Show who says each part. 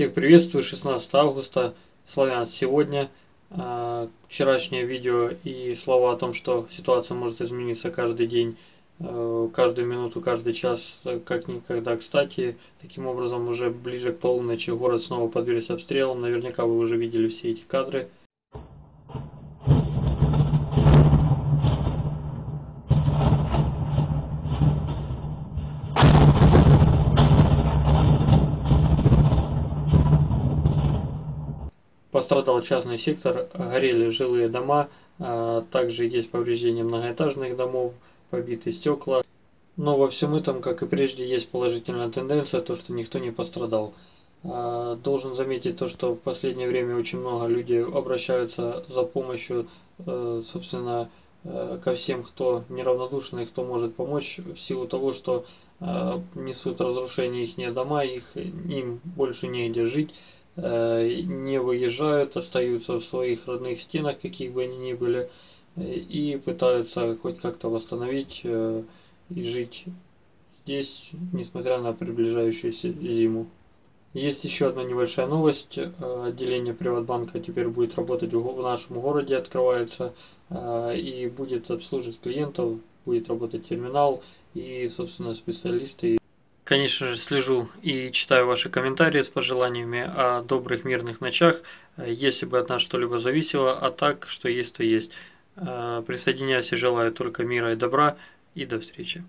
Speaker 1: Всех приветствую, 16 августа, Славянск сегодня. А, вчерашнее видео и слова о том, что ситуация может измениться каждый день, э, каждую минуту, каждый час, как никогда кстати. Таким образом, уже ближе к полуночи город снова подвергся обстрелам. Наверняка вы уже видели все эти кадры. Пострадал частный сектор, горели жилые дома, а, также есть повреждения многоэтажных домов, побиты стекла. Но во всем этом, как и прежде, есть положительная тенденция, то что никто не пострадал. А, должен заметить то, что в последнее время очень много людей обращаются за помощью, э, собственно, э, ко всем, кто неравнодушный, кто может помочь, в силу того, что э, несут разрушение их дома, их, им больше негде жить. Э, не выезжают, остаются в своих родных стенах, каких бы они ни были, э, и пытаются хоть как-то восстановить э, и жить здесь, несмотря на приближающуюся зиму. Есть еще одна небольшая новость. Отделение Приватбанка теперь будет работать в нашем городе, открывается, и будет обслуживать клиентов, будет работать терминал и, собственно, специалисты. Конечно же, слежу и читаю ваши комментарии с пожеланиями о добрых мирных ночах, если бы от нас что-либо зависело, а так, что есть, то есть. Присоединяюсь и желаю только мира и добра, и до встречи.